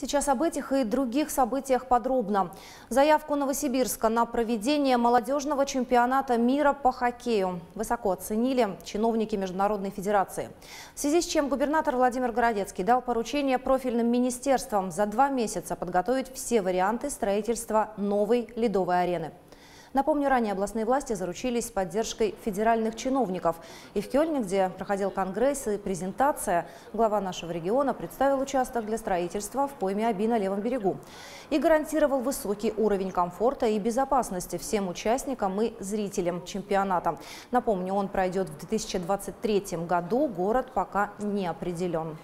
Сейчас об этих и других событиях подробно. Заявку Новосибирска на проведение молодежного чемпионата мира по хоккею высоко оценили чиновники Международной Федерации. В связи с чем губернатор Владимир Городецкий дал поручение профильным министерствам за два месяца подготовить все варианты строительства новой ледовой арены. Напомню, ранее областные власти заручились поддержкой федеральных чиновников. И в Кёльне, где проходил конгресс и презентация, глава нашего региона представил участок для строительства в пойме Аби на левом берегу. И гарантировал высокий уровень комфорта и безопасности всем участникам и зрителям чемпионата. Напомню, он пройдет в 2023 году, город пока не определен.